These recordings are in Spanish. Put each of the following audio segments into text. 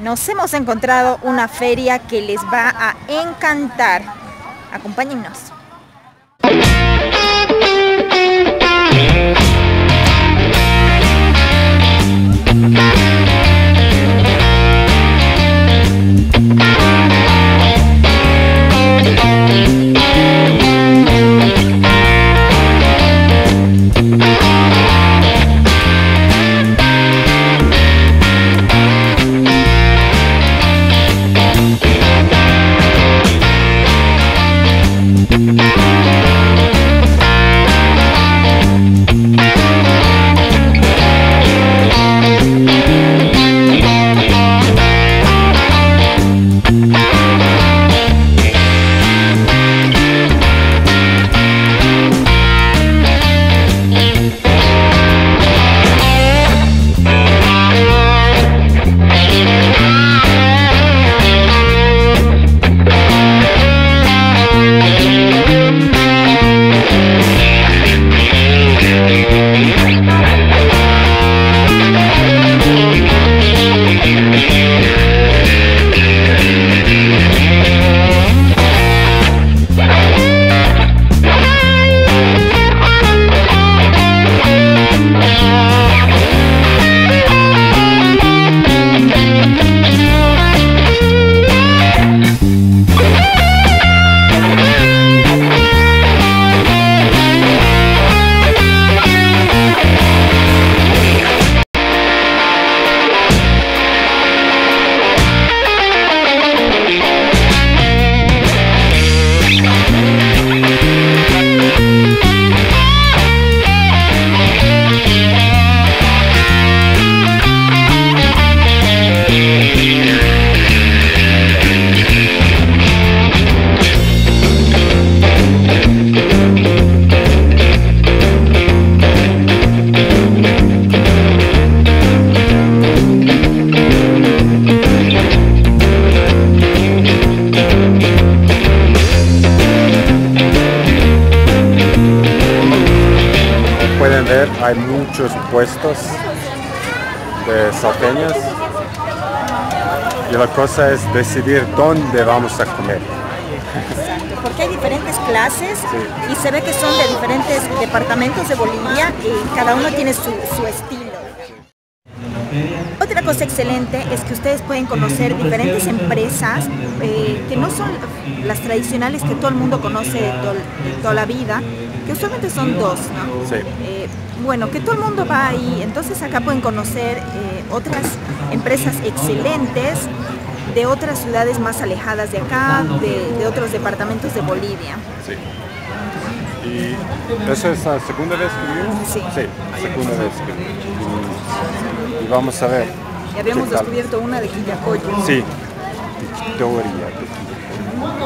nos hemos encontrado una feria que les va a encantar. Acompáñennos. Muchos puestos de salteñas y la cosa es decidir dónde vamos a comer. Exacto, porque hay diferentes clases y se ve que son de diferentes departamentos de Bolivia y cada uno tiene su, su estilo. Otra cosa excelente es que ustedes pueden conocer diferentes empresas eh, que no son las tradicionales que todo el mundo conoce de, to- de toda la vida, que usualmente son dos, ¿no? Sí. Eh, bueno, que todo el mundo va ahí, entonces acá pueden conocer eh, otras empresas excelentes de otras ciudades más alejadas de acá, de, de otros departamentos de Bolivia. Sí. ¿Y esa es la segunda vez que vinimos? Sí. segunda vez que vinimos. Y vamos a ver. Y habíamos descubierto una de Quillacoyo. Sí, teoría.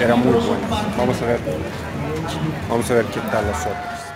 Era muy buena. Vamos a ver. Vamos a ver qué tal las otras.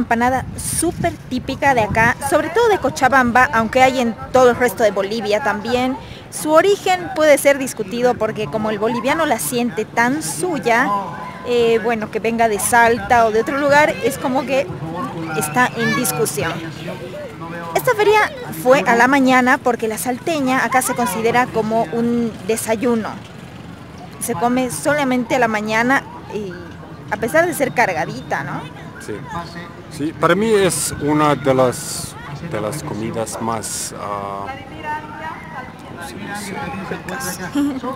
Empanada súper típica de acá, sobre todo de Cochabamba, aunque hay en todo el resto de Bolivia también. Su origen puede ser discutido porque como el boliviano la siente tan suya, eh, bueno, que venga de Salta o de otro lugar, es como que está en discusión. Esta feria fue a la mañana porque la salteña acá se considera como un desayuno. Se come solamente a la mañana y a pesar de ser cargadita, ¿no? Sí para mí es una de las, de las comidas más uh,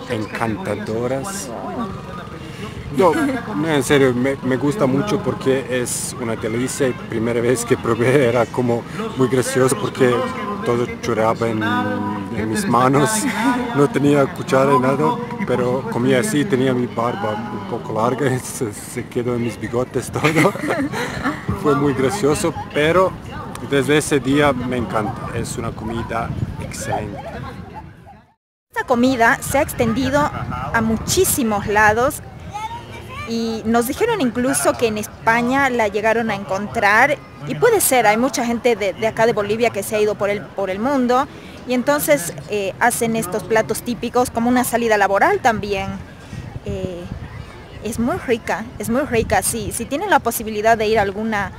encantadoras no, en serio, me, gusta mucho porque es una delicia. Primera vez que probé era como muy gracioso porque todo choraba en, mis manos. No tenía cuchara y nada, pero comía así, tenía mi barba un poco larga, se, se quedó en mis bigotes todo. Fue muy gracioso, pero desde ese día me encanta. Es una comida excelente. Esta comida se ha extendido a muchísimos lados y nos dijeron incluso que en España la llegaron a encontrar y puede ser, hay mucha gente de, acá de Bolivia que se ha ido por el, por el mundo y entonces eh, hacen estos platos típicos como una salida laboral también. Eh, es muy rica, es muy rica, sí. Si tienen la posibilidad de ir a alguna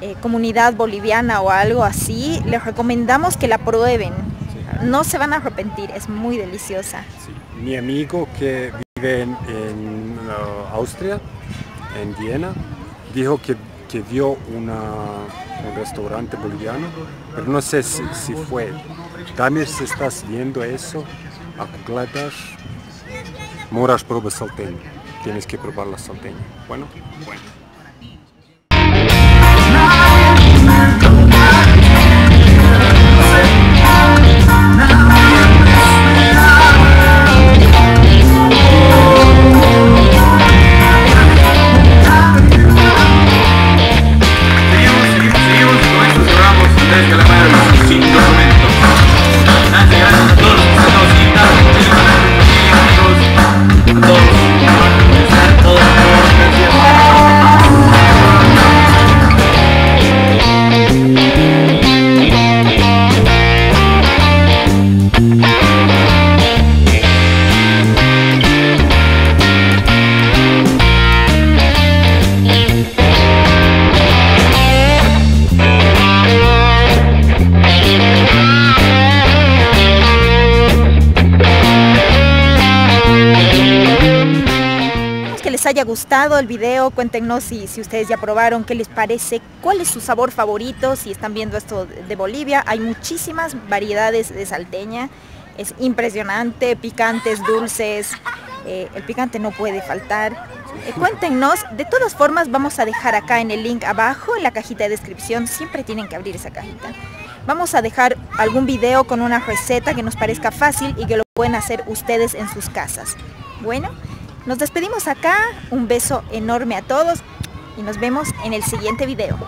eh, comunidad boliviana o algo así, les recomendamos que la prueben. No se van a arrepentir, es muy deliciosa. Mi amigo que en, uh, Austria, en Viena, dijo que, que vio una, un restaurante boliviano, pero no sé si, fue. También si estás viendo eso, a moras prueba salteña. Tienes que probar la salteña. Bueno, bueno. Haya gustado el video, cuéntenos si, si ustedes ya probaron, qué les parece, cuál es su sabor favorito, si están viendo esto de Bolivia. Hay muchísimas variedades de salteña, es impresionante, picantes, dulces, eh, el picante no puede faltar. Eh, cuéntenos, de todas formas vamos a dejar acá en el link abajo, en la cajita de descripción, siempre tienen que abrir esa cajita. Vamos a dejar algún video con una receta que nos parezca fácil y que lo pueden hacer ustedes en sus casas. Bueno, nos despedimos acá, un beso enorme a todos y nos vemos en el siguiente video.